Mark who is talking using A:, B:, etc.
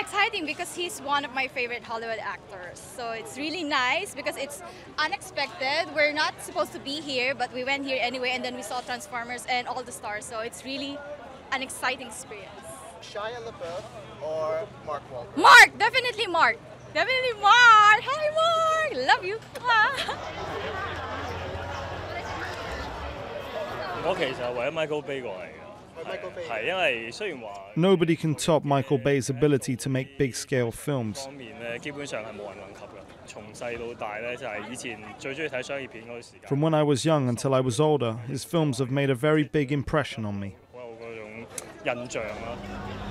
A: exciting because he's one of my favorite Hollywood actors. So it's really nice because it's unexpected. We're not supposed to be here, but we went here anyway, and then we saw Transformers and all the stars. So it's really an exciting experience.
B: Shia LaBeouf or Mark Wahlberg?
A: Mark, definitely Mark. Definitely Mark. Hi, Mark. Love you.
C: 我其实系为咗 Michael Bay 过嚟嘅。
B: Michael Bay
C: 系因为虽然话
D: Nobody can top Michael Bay's ability to make big scale films.
C: 方面咧，基本上系冇人能及嘅。从细到大咧，就系以前最中意睇商业片嗰啲时间，
D: From when I was young until I was older, his films have made a very big impression on me.
C: 好有嗰种印象啦。